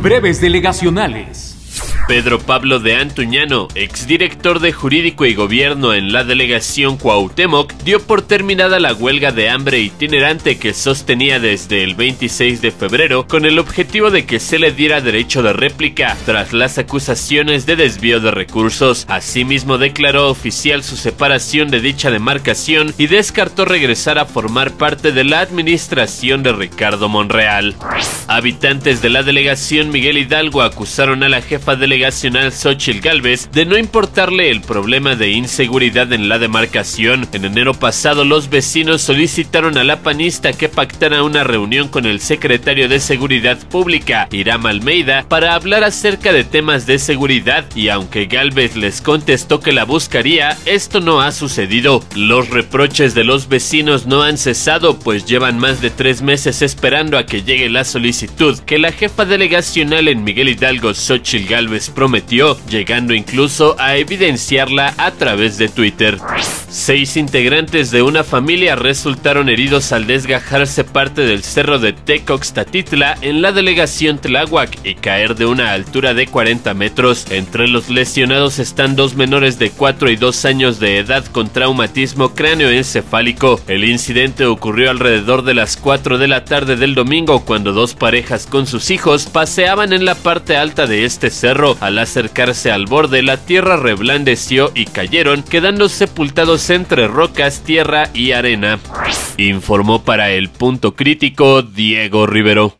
Breves delegacionales. Pedro Pablo de Antuñano, exdirector de Jurídico y Gobierno en la delegación Cuauhtémoc, dio por terminada la huelga de hambre itinerante que sostenía desde el 26 de febrero con el objetivo de que se le diera derecho de réplica tras las acusaciones de desvío de recursos. Asimismo declaró oficial su separación de dicha demarcación y descartó regresar a formar parte de la administración de Ricardo Monreal. Habitantes de la delegación Miguel Hidalgo acusaron a la jefa delegación delegacional Xochil Gálvez de no importarle el problema de inseguridad en la demarcación. En enero pasado, los vecinos solicitaron a la panista que pactara una reunión con el secretario de Seguridad Pública, Iram Almeida, para hablar acerca de temas de seguridad y aunque Galvez les contestó que la buscaría, esto no ha sucedido. Los reproches de los vecinos no han cesado, pues llevan más de tres meses esperando a que llegue la solicitud que la jefa delegacional en Miguel Hidalgo, Xochil Gálvez, prometió, llegando incluso a evidenciarla a través de Twitter. Seis integrantes de una familia resultaron heridos al desgajarse parte del cerro de Tecoxtatitla en la delegación Tláhuac y caer de una altura de 40 metros. Entre los lesionados están dos menores de 4 y 2 años de edad con traumatismo cráneoencefálico. El incidente ocurrió alrededor de las 4 de la tarde del domingo cuando dos parejas con sus hijos paseaban en la parte alta de este cerro al acercarse al borde, la tierra reblandeció y cayeron, quedando sepultados entre rocas, tierra y arena. Informó para el punto crítico Diego Rivero.